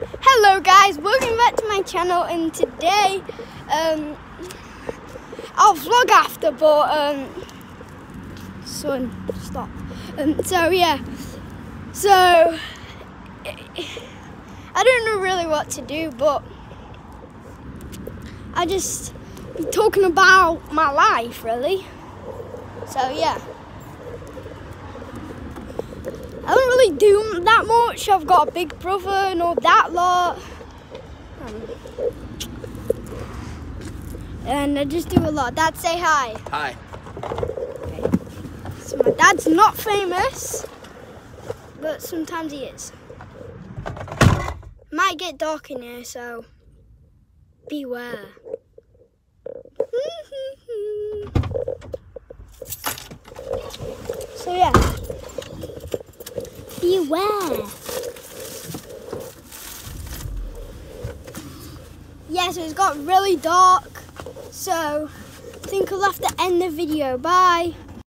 Hello guys, welcome back to my channel and today um, I'll vlog after but um, son stop. Um, so yeah. So I don't know really what to do but I just be talking about my life really. So yeah. I don't really do I've got a big brother and all that lot. And I just do a lot. Dad, say hi. Hi. So my dad's not famous, but sometimes he is. Might get dark in here, so beware. so yeah beware. Yeah, so it's got really dark. So I think I'll have to end the video. Bye.